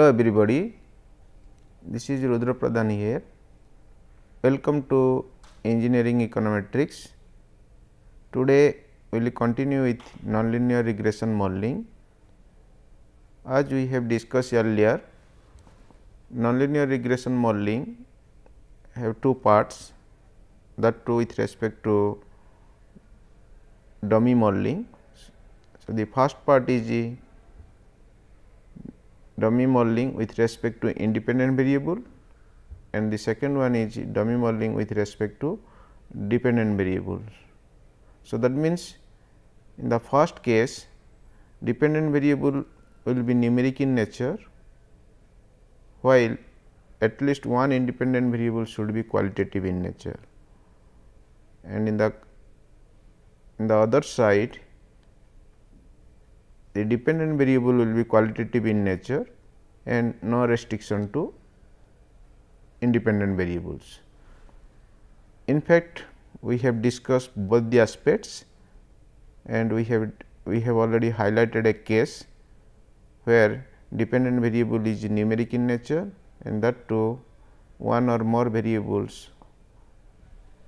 Hello everybody, this is Rudra Pradhan here. Welcome to Engineering Econometrics. Today we will continue with nonlinear regression modeling. As we have discussed earlier, nonlinear regression modeling have two parts that too with respect to dummy modeling. So, the first part is the dummy modeling with respect to independent variable and the second one is dummy modeling with respect to dependent variables. So, that means in the first case dependent variable will be numeric in nature while at least one independent variable should be qualitative in nature and in the in the other side the dependent variable will be qualitative in nature and no restriction to independent variables. In fact, we have discussed both the aspects and we have we have already highlighted a case where dependent variable is numeric in nature and that too one or more variables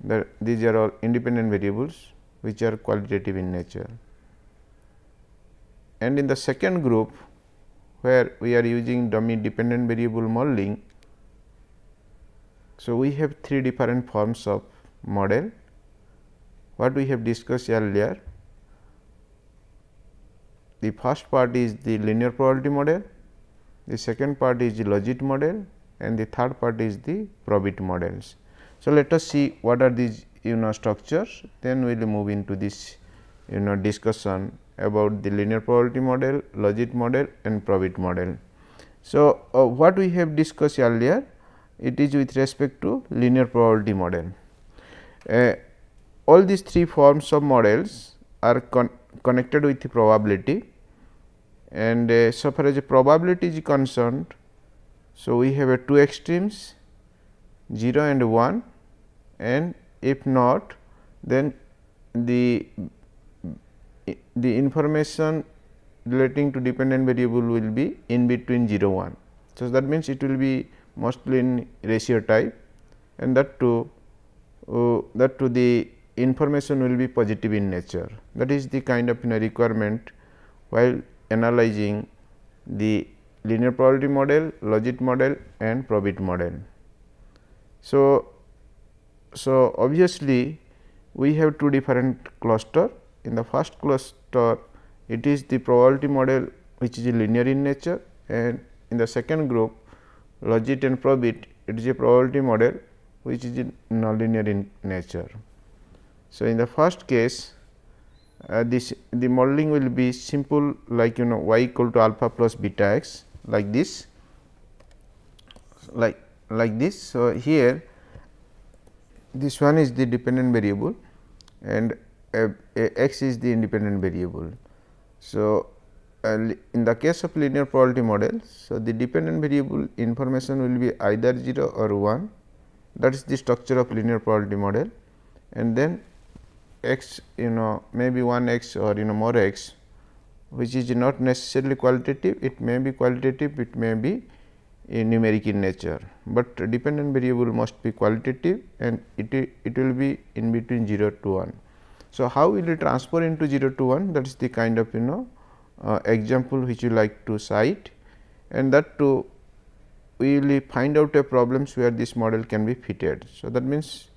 that these are all independent variables which are qualitative in nature and in the second group where we are using dummy dependent variable modeling. So, we have three different forms of model what we have discussed earlier. The first part is the linear probability model, the second part is the logit model and the third part is the probit models. So, let us see what are these you know structures then we will move into this you know discussion about the linear probability model, logit model and probit model. So, uh, what we have discussed earlier it is with respect to linear probability model. Uh, all these three forms of models are con connected with the probability and uh, so far as probability is concerned. So, we have a two extremes 0 and 1 and if not then the the information relating to dependent variable will be in between 0 1. So, that means, it will be mostly in ratio type and that to uh, that to the information will be positive in nature. That is the kind of you know, requirement while analyzing the linear probability model, logit model and probit model. So, so obviously, we have two different cluster in the first cluster it is the probability model which is linear in nature and in the second group logit and probit it is a probability model which is nonlinear in nature. So, in the first case uh, this the modeling will be simple like you know y equal to alpha plus beta x like this like like this. So, here this one is the dependent variable and a, a x is the independent variable. So, uh, in the case of linear probability model, so the dependent variable information will be either 0 or 1 that is the structure of linear probability model and then x you know maybe 1 x or you know more x which is not necessarily qualitative it may be qualitative it may be a numeric in nature, but dependent variable must be qualitative and it it will be in between 0 to 1. So, how will it transfer into 0 to 1 that is the kind of you know uh, example which you like to cite and that too we will find out a problems where this model can be fitted. So, that means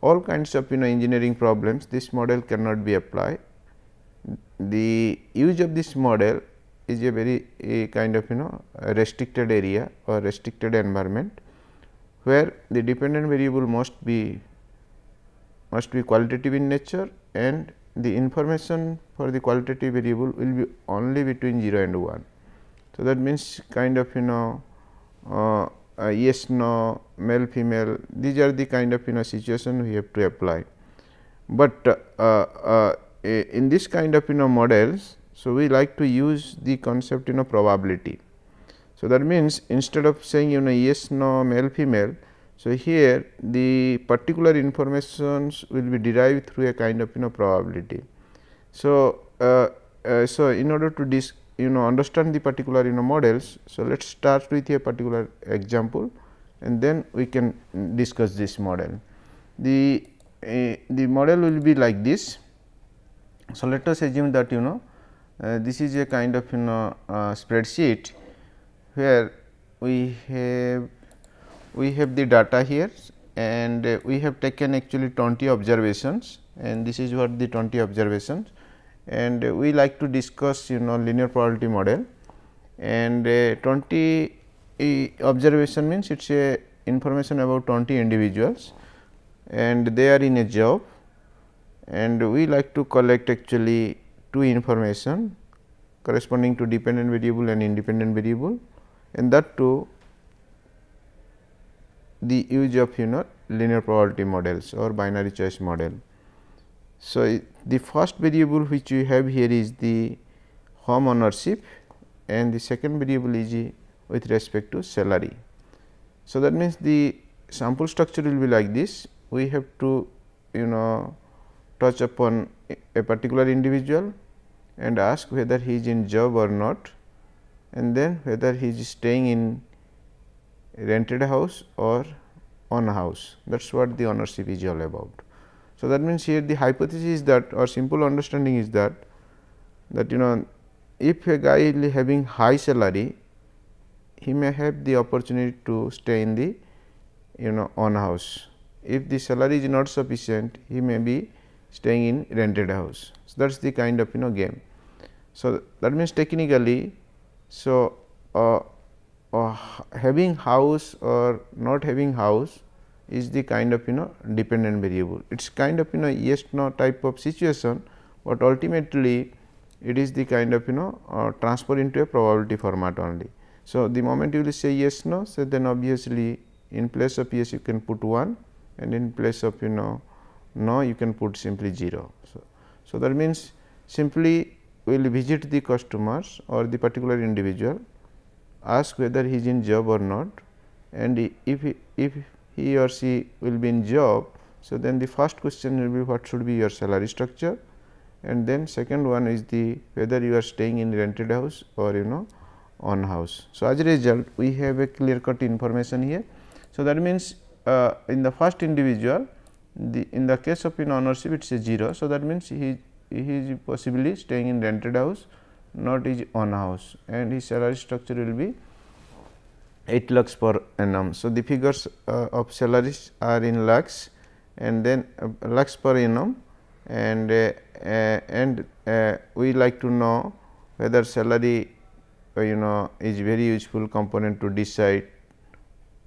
all kinds of you know engineering problems this model cannot be applied. The use of this model is a very a kind of you know restricted area or restricted environment where the dependent variable must be must be qualitative in nature and the information for the qualitative variable will be only between 0 and 1. So, that means kind of you know uh, uh, yes no male female these are the kind of you know situation we have to apply. But uh, uh in this kind of you know models, so we like to use the concept you know probability. So, that means instead of saying you know yes no male female so, here the particular informations will be derived through a kind of you know probability. So, uh, uh, so in order to dis you know understand the particular you know models. So, let us start with a particular example and then we can discuss this model. The uh, the model will be like this. So, let us assume that you know uh, this is a kind of you know uh, spreadsheet where we have we have the data here and uh, we have taken actually 20 observations and this is what the 20 observations. And uh, we like to discuss you know linear probability model. And uh, 20 observation means it is a information about 20 individuals and they are in a job. And we like to collect actually two information corresponding to dependent variable and independent variable. And that too the use of you know linear probability models or binary choice model. So, the first variable which we have here is the home ownership and the second variable is with respect to salary. So, that means the sample structure will be like this we have to you know touch upon a particular individual and ask whether he is in job or not and then whether he is staying in rented house or on house that is what the ownership is all about. So, that means here the hypothesis is that or simple understanding is that that you know if a guy is having high salary he may have the opportunity to stay in the you know on house. If the salary is not sufficient he may be staying in rented house. So, that is the kind of you know game. So, that means technically so, uh, uh, having house or not having house is the kind of you know dependent variable. It is kind of you know yes no type of situation, but ultimately it is the kind of you know uh, transfer into a probability format only. So, the moment you will say yes no, so then obviously in place of yes you can put 1 and in place of you know no you can put simply 0. So, so that means simply we will visit the customers or the particular individual, ask whether he is in job or not and if he, if he or she will be in job. So, then the first question will be what should be your salary structure and then second one is the whether you are staying in rented house or you know on house. So, as a result we have a clear cut information here. So, that means uh, in the first individual the in the case of in ownership it is a 0. So, that means he he is possibly staying in rented house not his own house and his salary structure will be 8 lakhs per annum. So, the figures uh, of salaries are in lakhs and then uh, lakhs per annum and uh, uh and uh, we like to know whether salary uh, you know is very useful component to decide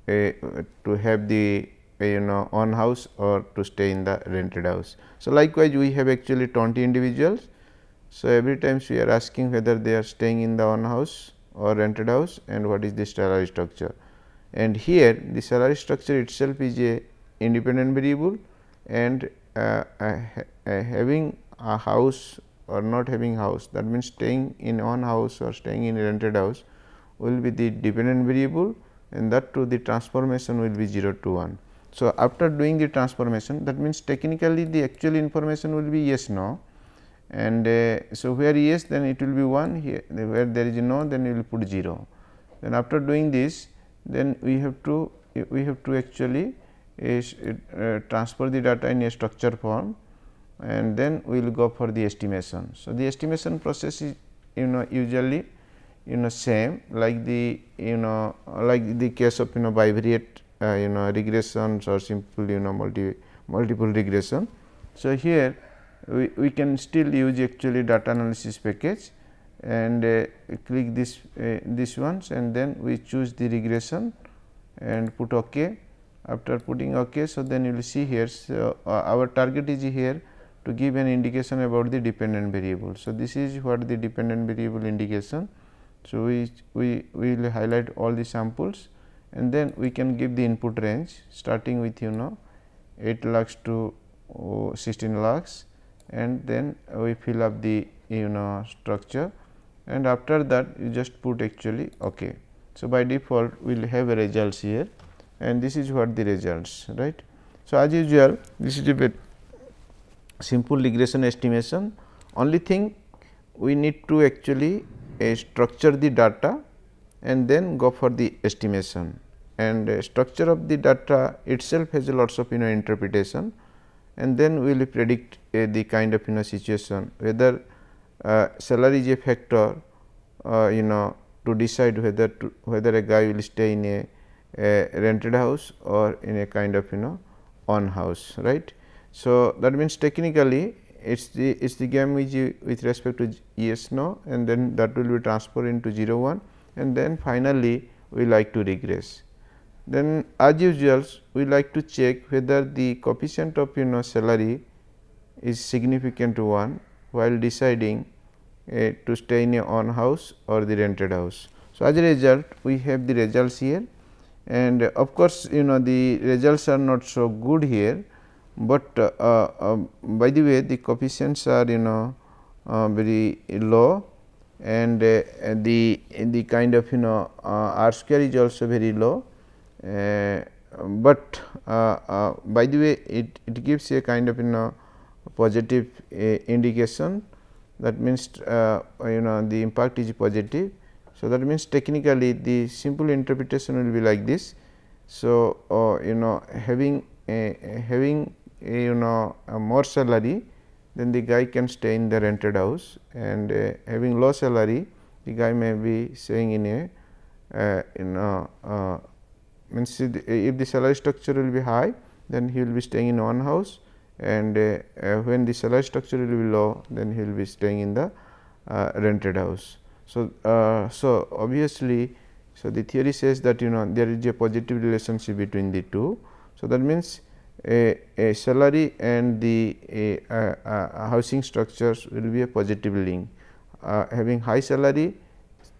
to have the you know on house or to stay in the rented house. So, likewise we have actually 20 individuals. So, every time we are asking whether they are staying in the on house or rented house and what is the salary structure. And here the salary structure itself is a independent variable and uh, uh, having a house or not having house that means staying in on house or staying in rented house will be the dependent variable and that too the transformation will be 0 to 1. So, after doing the transformation that means technically the actual information will be yes no and uh, so where yes then it will be 1 here where there is no then you will put 0. Then after doing this then we have to we have to actually uh, uh, transfer the data in a structure form and then we will go for the estimation. So, the estimation process is you know usually you know same like the you know like the case of you know bivariate uh, you know regressions or simple you know multi multiple regression. So, here we, we can still use actually data analysis package and uh, click this uh, this ones and then we choose the regression and put ok. After putting ok so then you will see here so uh, our target is here to give an indication about the dependent variable. So this is what the dependent variable indication. So we we will highlight all the samples and then we can give the input range starting with you know 8 lakhs to oh, 16 lakhs and then we fill up the you know structure. And after that you just put actually ok. So, by default we will have a results here. And this is what the results right. So, as usual this is a bit simple regression estimation. Only thing we need to actually uh, structure the data and then go for the estimation. And uh, structure of the data itself has lots of you know interpretation and then we will predict uh, the kind of you know situation whether uh, salary is a factor uh, you know to decide whether to whether a guy will stay in a, a rented house or in a kind of you know on house right. So, that means technically it is the it is the game which with respect to yes no and then that will be transferred into 0 1 and then finally, we like to regress. Then as usual we like to check whether the coefficient of you know salary is significant to 1 while deciding uh, to stay in a on house or the rented house. So, as a result we have the results here. And uh, of course, you know the results are not so good here, but uh, uh, by the way the coefficients are you know uh, very low. And uh, the the kind of you know uh, r square is also very low, but by the way it, it gives a kind of you know positive indication. That means you know the impact is positive. So, that means technically the simple interpretation will be like this. So, uh, you know having a, having a, you know more salary then the guy can stay in the rented house. And uh, having low salary the guy may be staying in a uh, in a uh, means if the salary structure will be high then he will be staying in one house and uh, uh, when the salary structure will be low then he will be staying in the rented house. So, uh, so obviously, so the theory says that you know there is a positive relationship between the two. So, that means a, a salary and the a, a, housing structures will be a positive link. Uh, having high salary,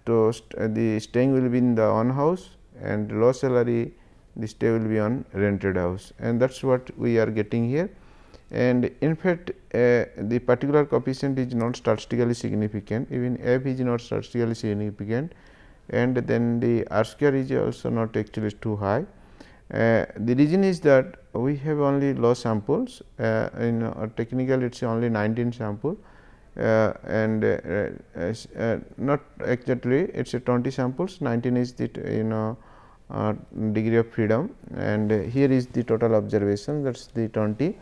to st the staying will be in the on house and low salary the stay will be on rented house. And that is what we are getting here. And in fact, uh, the particular coefficient is not statistically significant. Even f is not statistically significant. And then the r square is also not actually too high. Uh, the reason is that we have only low samples. Uh, in uh, technical it is only 19 sample. Uh, and uh, uh, not exactly it is a 20 samples. 19 is the you know degree of freedom and here is the total observation that is the 20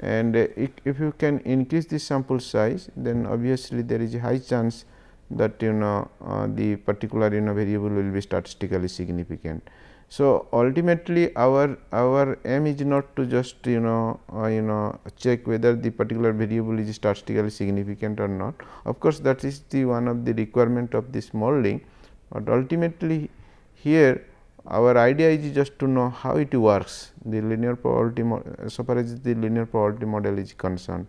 and uh, if you can increase the sample size then obviously there is a high chance that you know uh, the particular you know variable will be statistically significant. So, ultimately our our aim is not to just you know uh, you know check whether the particular variable is statistically significant or not. Of course, that is the one of the requirement of this modeling, but ultimately here our idea is just to know how it works the linear probability so far as the linear probability model is concerned.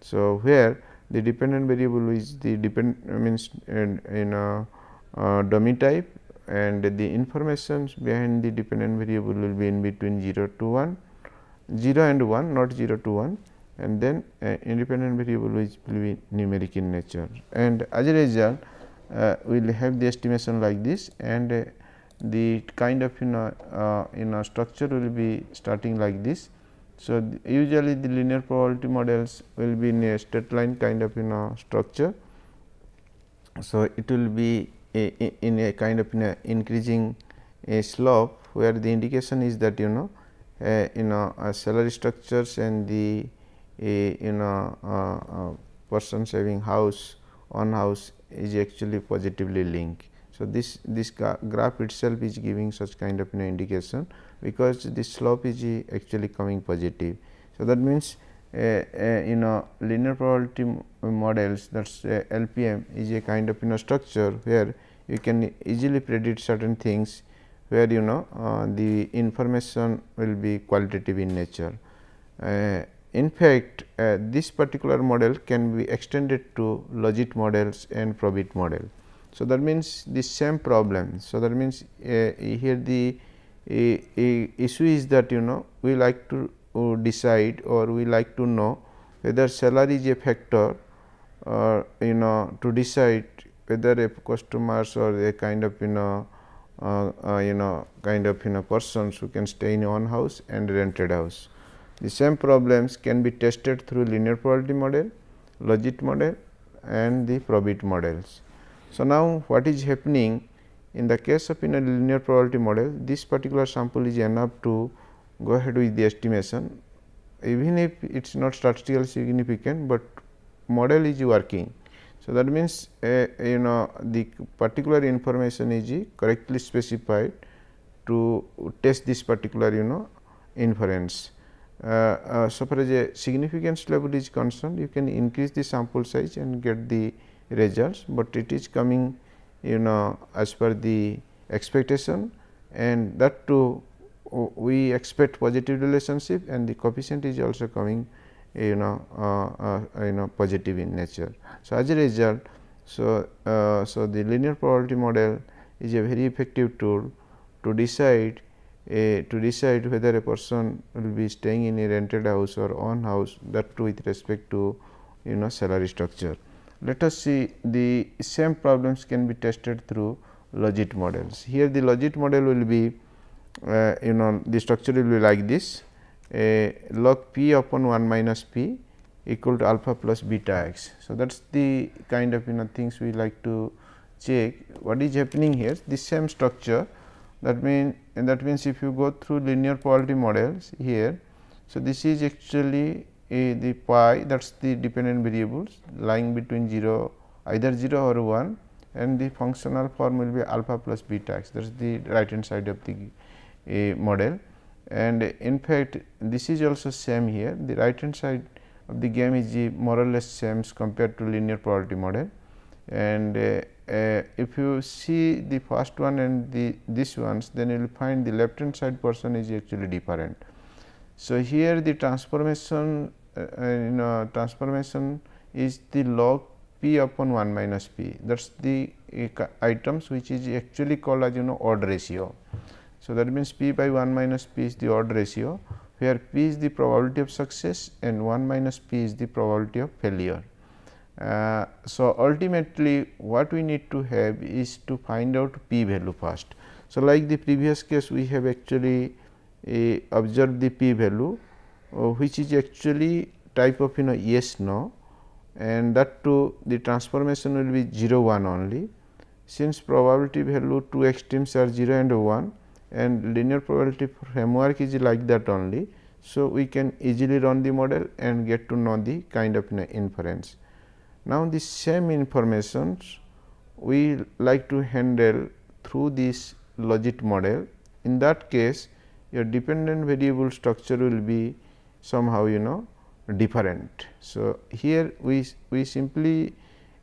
So, where the dependent variable is the depend means in a dummy type and the informations behind the dependent variable will be in between 0 to 1 0 and 1 not 0 to 1 and then uh, independent variable which will be numeric in nature and as a result uh, we will have the estimation like this and uh, the kind of you know uh, you know structure will be starting like this. So, usually the linear probability models will be in a straight line kind of you know structure. So, it will be a, a, in a kind of in a increasing a slope where the indication is that you know uh, you know uh, salary structures and the you know uh, uh, persons having house on house is actually positively linked. So, this this graph itself is giving such kind of know indication because this slope is actually coming positive. So, that means uh, uh, you know linear probability models that is uh, LPM is a kind of you know structure where you can easily predict certain things where you know uh, the information will be qualitative in nature. Uh, in fact, uh, this particular model can be extended to logit models and probit model. So, that means the same problem. So, that means uh, here the issue is that you know we like to uh, decide or we like to know whether salary is a factor or you know to decide whether a customers or a kind of you know uh, uh, you know kind of you know persons who can stay in one house and rented house. The same problems can be tested through linear probability model, logit model and the probit models. So, now what is happening in the case of in a linear probability model this particular sample is enough to go ahead with the estimation even if it is not statistically significant, but model is working. So, that means uh, you know the particular information is correctly specified to test this particular you know inference. Uh, uh, so far as a significance level is concerned you can increase the sample size and get the results, but it is coming you know as per the expectation and that too we expect positive relationship and the coefficient is also coming you know uh, uh, you know positive in nature. So, as a result so, uh, so the linear probability model is a very effective tool to decide a, to decide whether a person will be staying in a rented house or own house that too with respect to you know salary structure. Let us see the same problems can be tested through logit models. Here the logit model will be uh, you know the structure will be like this a log p upon 1 minus p equal to alpha plus beta x. So, that is the kind of you know things we like to check what is happening here the same structure that mean that means if you go through linear probability models here. So, this is actually a, the pi that is the dependent variables lying between 0 either 0 or 1 and the functional form will be alpha plus beta x. That is the right hand side of the a model. And in fact, this is also same here. The right hand side of the game is more or less same compared to linear probability model. And uh, uh, if you see the first one and the this ones then you will find the left hand side portion is actually different. So, here the transformation uh, uh you know transformation is the log p upon 1 minus p that is the uh, items which is actually called as you know odd ratio. So, that means p by 1 minus p is the odd ratio where p is the probability of success and 1 minus p is the probability of failure. Uh, so, ultimately what we need to have is to find out p value first. So, like the previous case we have actually observed the p value uh, which is actually type of you know yes no and that too the transformation will be 0 1 only. Since probability value two extremes are 0 and 1 and linear probability framework is like that only. So, we can easily run the model and get to know the kind of inference. Now, the same informations we like to handle through this logit model. In that case, your dependent variable structure will be somehow you know different. So, here we, we simply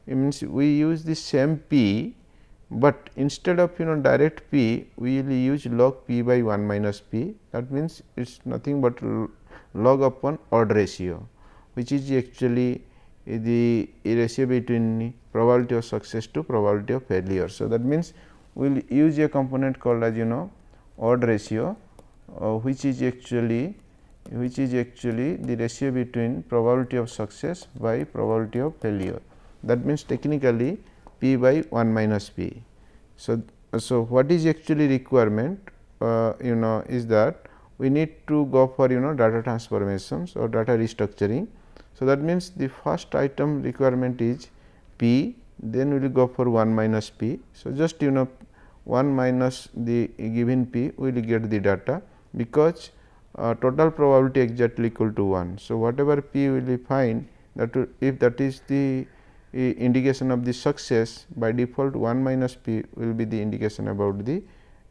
means we use the same p but instead of you know direct p we will use log p by 1 minus p that means it is nothing but log upon odd ratio which is actually the ratio between probability of success to probability of failure. So, that means we will use a component called as you know odd ratio uh, which is actually which is actually the ratio between probability of success by probability of failure. That means technically p by 1 minus p. So, so what is actually requirement uh, you know is that we need to go for you know data transformations or data restructuring. So, that means the first item requirement is p then we will go for 1 minus p. So, just you know 1 minus the given p we will get the data because uh, total probability exactly equal to 1. So, whatever p will be find that if that is the indication of the success by default 1 minus p will be the indication about the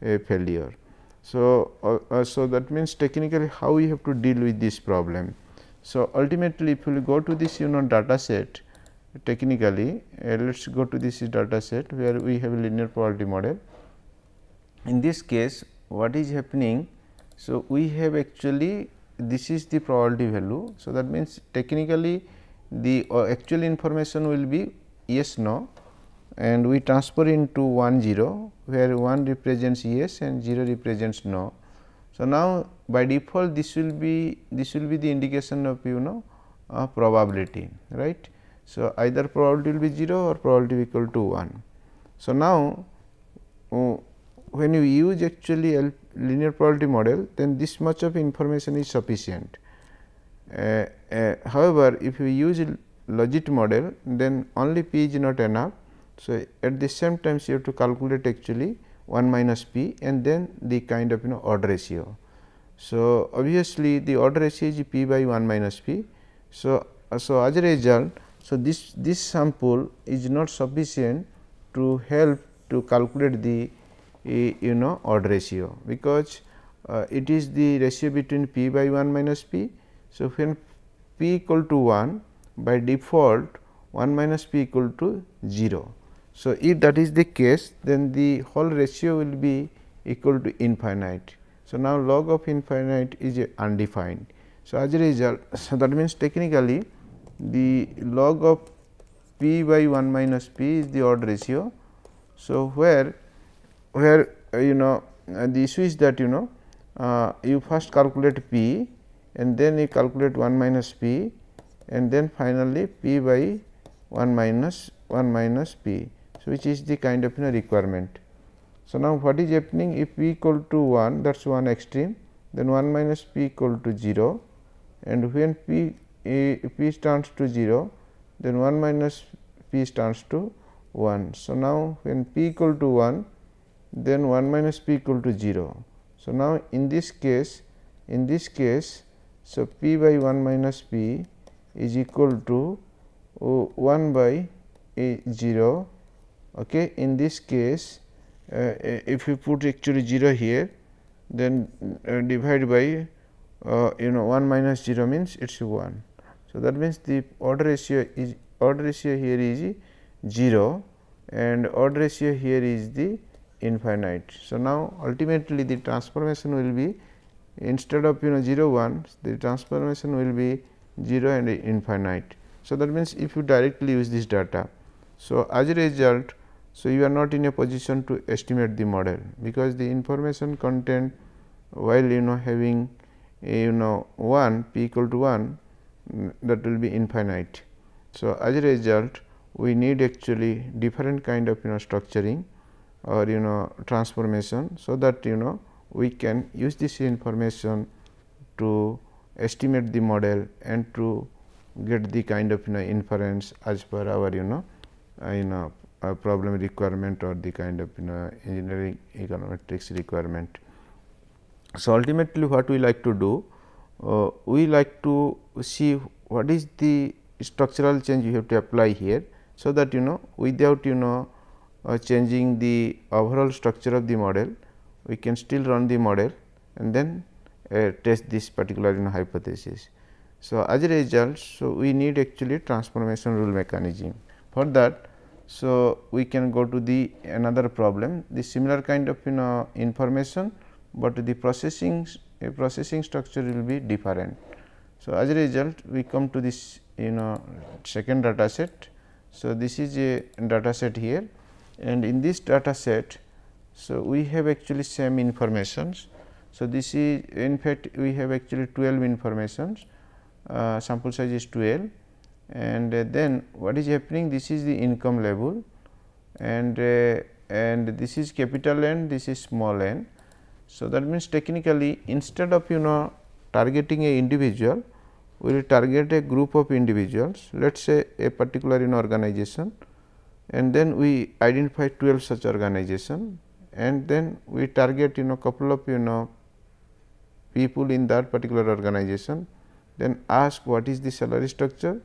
uh, failure. So, uh, uh, so that means technically how we have to deal with this problem. So, ultimately if we go to this know data set technically uh, let us go to this data set where we have a linear probability model. In this case what is happening? So, we have actually this is the probability value. So, that means technically the uh, actual information will be yes no and we transfer into 1 0 where 1 represents yes and 0 represents no. So, now by default this will be this will be the indication of you know uh, probability right. So, either probability will be 0 or probability equal to 1. So, now uh, when you use actually a linear probability model then this much of information is sufficient uh, uh, however, if you use logit model then only p is not enough So, at the same time you have to calculate actually 1 minus p and then the kind of you know odd ratio. So, obviously, the odd ratio is p by 1 minus p. So, uh, so as a result, so this this sample is not sufficient to help to calculate the you know odd ratio because uh, it is the ratio between p by 1 minus p. So, when p equal to 1 by default 1 minus p equal to 0. So, if that is the case then the whole ratio will be equal to infinite. So, now log of infinite is undefined. So, as a result so that means technically the log of p by 1 minus p is the odd ratio. So, where where uh, you know uh, the issue is that you know uh, you first calculate p and then you calculate 1 minus p and then finally p by 1 minus 1 minus p. So, which is the kind of you know requirement. So, now what is happening if p equal to 1 that is one extreme then 1 minus p equal to 0 and when p p stands to 0 then 1 minus p stands to 1. So, now when p equal to 1 then 1 minus p equal to 0. So, now in this case in this case so p by 1 minus p is equal to 1 by a 0 okay in this case uh, if you put actually 0 here then uh, divide by uh, you know 1 minus 0 means it is 1. So, that means the order ratio is order ratio here is 0 and order ratio here is the infinite. So, now ultimately the transformation will be instead of you know 0 1 the transformation will be 0 and infinite. So, that means if you directly use this data. So, as a result so, you are not in a position to estimate the model, because the information content while you know having a, you know 1 p equal to 1 mm, that will be infinite. So, as a result we need actually different kind of you know structuring or you know transformation. So, that you know we can use this information to estimate the model and to get the kind of you know inference as per our you know uh, you know uh, problem requirement or the kind of you know engineering econometrics requirement. So, ultimately what we like to do, uh, we like to see what is the structural change you have to apply here. So, that you know without you know uh, changing the overall structure of the model, we can still run the model and then uh, test this particular you know, hypothesis. So, as a result, so we need actually transformation rule mechanism. For that, so, we can go to the another problem the similar kind of you know information, but the processing processing structure will be different. So, as a result we come to this you know second data set. So, this is a data set here and in this data set. So, we have actually same informations. So, this is in fact, we have actually 12 informations uh, sample size is 12 and uh, then what is happening this is the income level and uh, and this is capital N this is small n. So, that means technically instead of you know targeting a individual we will target a group of individuals let us say a particular in organization and then we identify 12 such organization. And then we target you know couple of you know people in that particular organization. Then ask what is the salary structure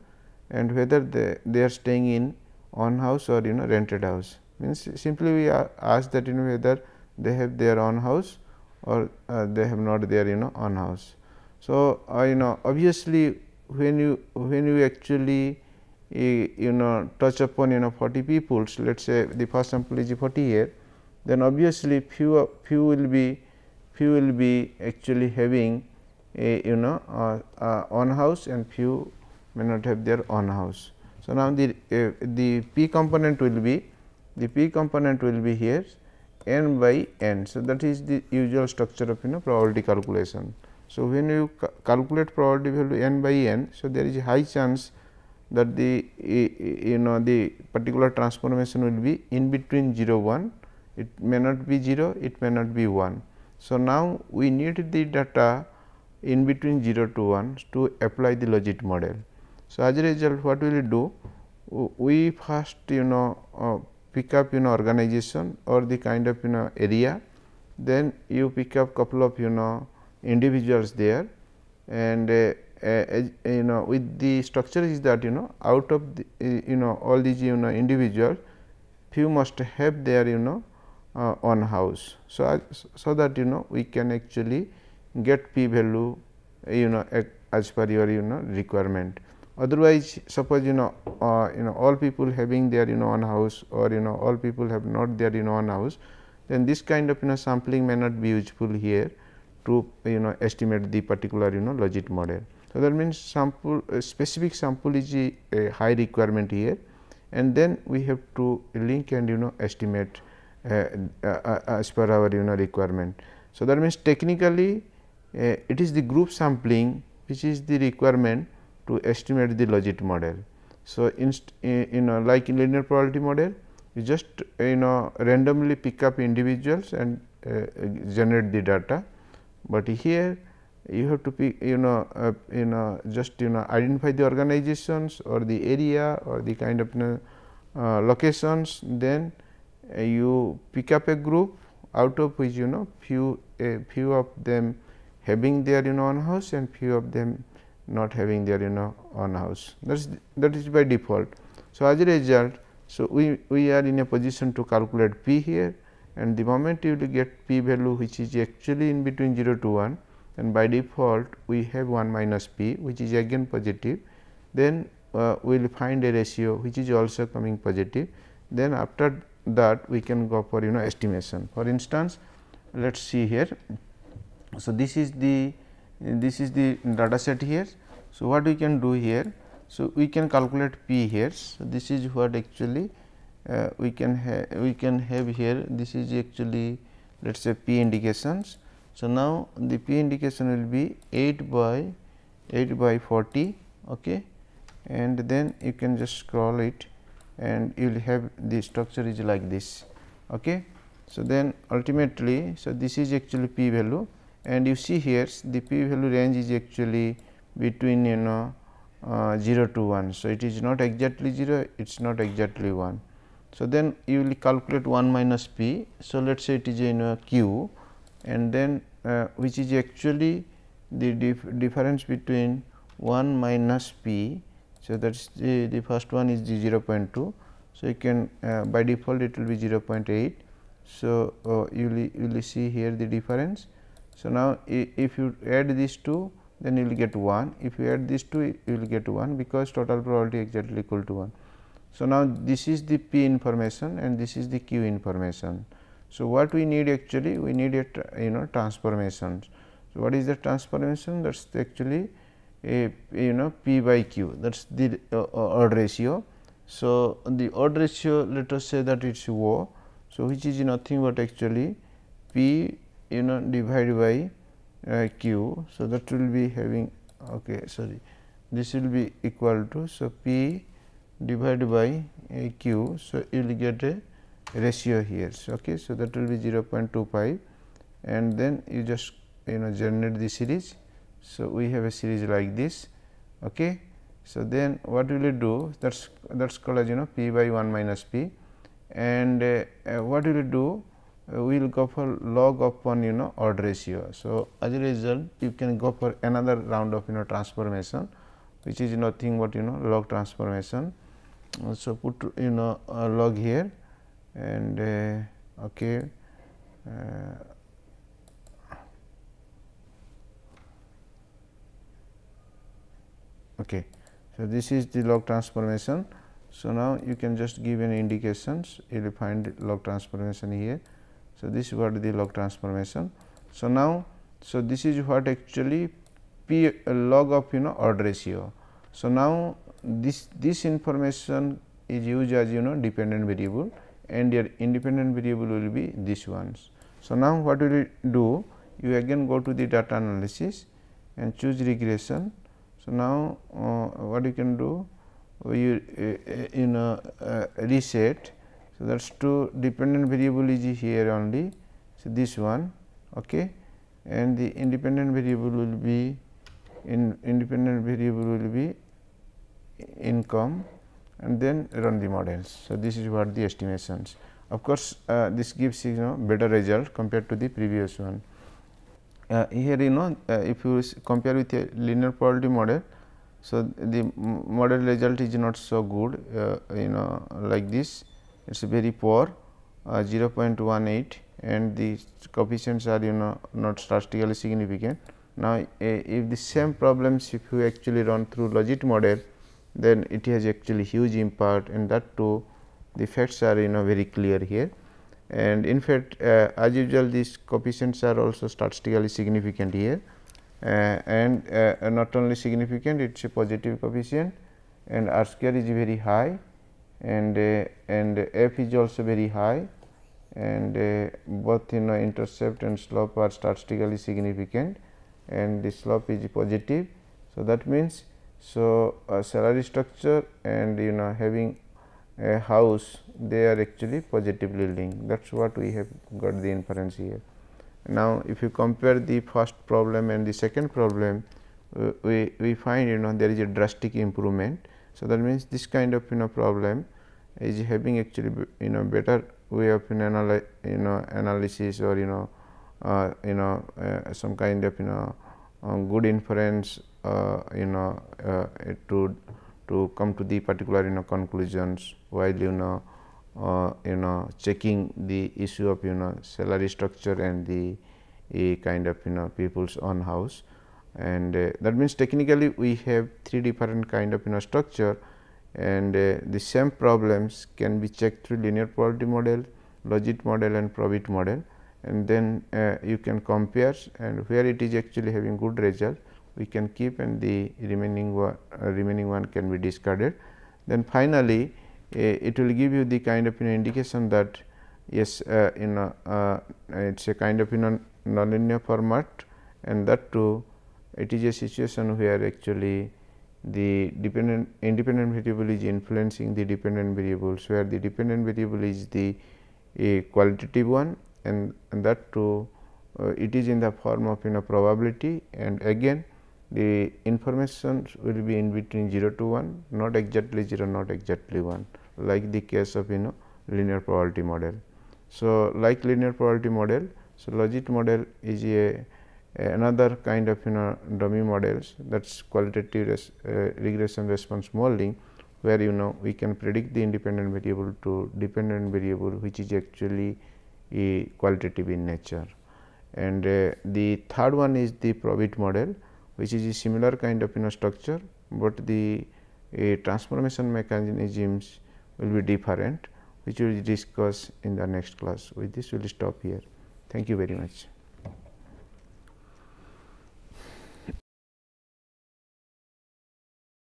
and whether they, they are staying in own house or you know rented house. Means simply we ask that you know whether they have their own house or uh, they have not their you know own house. So, uh, you know obviously, when you when you actually you know touch upon you know 40 peoples let us say the first sample is 40 here then obviously few few will be few will be actually having a you know uh, uh, house and few may not have their own house. So, now the uh, the p component will be the p component will be here n by n. So, that is the usual structure of you know probability calculation. So, when you ca calculate probability value n by n, so there is a high chance that the you know the particular transformation will be in between 0 1 it may not be 0 it may not be 1. So, now we need the data in between 0 to 1 to apply the logit model. So, as a result what will we do? We first you know uh, pick up you know organization or the kind of you know area then you pick up couple of you know individuals there and uh, you know with the structure is that you know out of the you know all these you know individuals few must have their you know uh, own house. So, so that you know we can actually get p value you know as per your you know requirement. Otherwise, suppose you know uh, you know all people having their you know own house or you know all people have not their you know own house, then this kind of you know sampling may not be useful here to you know estimate the particular you know logit model. So, that means sample uh, specific sample is a, a, high requirement here and then we have to link and you know estimate uh, uh, uh as per our you know requirement. So, that means technically uh, it is the group sampling which is the requirement to estimate the logit model. So, in you know like in linear probability model you just you know randomly pick up individuals and uh, generate the data, but here you have to pick you know uh, you know just you know identify the organizations or the area or the kind of uh, locations. Then uh, you pick up a group. Out of which you know few a few of them having their you know own house and few of them not having their you know own house. That is that is by default. So, as a result so we we are in a position to calculate p here. And the moment you will get p value which is actually in between 0 to 1 and by default we have 1 minus p which is again positive. Then uh, we will find a ratio which is also coming positive. Then after that we can go for you know estimation. For instance let us see here. So this is the this is the data set here. So what we can do here? So we can calculate p here. So this is what actually uh, we can we can have here. This is actually let us say p indications so now the p indication will be 8 by 8 by 40 okay and then you can just scroll it and you will have the structure is like this okay so then ultimately so this is actually p value and you see here the p value range is actually between you know uh, 0 to 1. So, it is not exactly 0 it is not exactly 1. So, then you will calculate 1 minus p. So, let us say it is in a q and then uh, which is actually the dif difference between 1 minus p. So, that is the, the first one is the 0 0.2. So, you can uh, by default it will be 0 0.8. So, uh, you will you will see here the difference so, now if you add these two then you will get 1 if you add these two you will get 1 because total probability exactly equal to 1. So, now this is the p information and this is the q information. So, what we need actually we need a you know transformation. So, what is the transformation that is actually a you know p by q that is the uh, uh, odd ratio. So, the odd ratio let us say that it is O. So, which is nothing but actually p you know divided by uh, q. So, that will be having okay sorry this will be equal to. So, p divided by uh, q. So, you will get a ratio here. So, okay. So, that will be 0.25 and then you just you know generate the series. So, we have a series like this. Okay. So, then what will you do that is that is called as you know p by 1 minus p and uh, uh, what will you do uh, we will go for log one you know odd ratio. So, as a result you can go for another round of you know transformation which is nothing but you know log transformation. So, put you know log here and uh, okay. Uh, okay. So, this is the log transformation. So, now you can just give any indications you will find log transformation here. So, this is what the log transformation. So, now, so this is what actually p log of you know odd ratio. So, now this this information is used as you know dependent variable and your independent variable will be this ones. So, now what will you do? You again go to the data analysis and choose regression. So, now uh, what you can do? You uh, you know uh, reset so, that is two dependent variable is here only. So, this one okay, and the independent variable will be in independent variable will be income and then run the models. So, this is what the estimations. Of course, uh, this gives you know better result compared to the previous one. Uh, here you know uh, if you compare with a linear probability model. So, the model result is not so good uh, you know like this it is very poor uh, 0.18 and the coefficients are you know not statistically significant. Now, if the same problems if you actually run through logit model then it has actually huge impact and that too the facts are you know very clear here and in fact uh, as usual these coefficients are also statistically significant here uh, and uh, not only significant it is a positive coefficient and r square is very high and uh, and f is also very high and uh, both you know intercept and slope are statistically significant and the slope is positive. So, that means, so a salary structure and you know having a house they are actually positively linked that is what we have got the inference here. Now, if you compare the first problem and the second problem uh, we, we find you know there is a drastic improvement. So, that means this kind of you know problem is having actually you know better way of you know, you know analysis or you know uh, you know uh, some kind of you know um, good inference uh, you know uh, to to come to the particular you know conclusions while you know uh, you know checking the issue of you know salary structure and the a kind of you know people's own house. And uh, that means technically we have three different kind of you know structure. And uh, the same problems can be checked through linear probability model, logit model and probit model. And then uh, you can compare and where it is actually having good result we can keep and the remaining one uh, remaining one can be discarded. Then finally, uh, it will give you the kind of you know, indication that yes uh, you know uh, it is a kind of you know nonlinear format and that too it is a situation where actually the dependent independent variable is influencing the dependent variables where the dependent variable is the qualitative one and, and that too uh, it is in the form of you know probability and again the information will be in between 0 to 1 not exactly 0 not exactly 1 like the case of you know linear probability model. So, like linear probability model, so logit model is a, a another kind of you know dummy models that is qualitative res, uh, regression response modeling where you know we can predict the independent variable to dependent variable which is actually a qualitative in nature. And uh, the third one is the probit model which is a similar kind of you know structure, but the transformation mechanisms will be different which we will discuss in the next class. With this we will stop here. Thank you very much.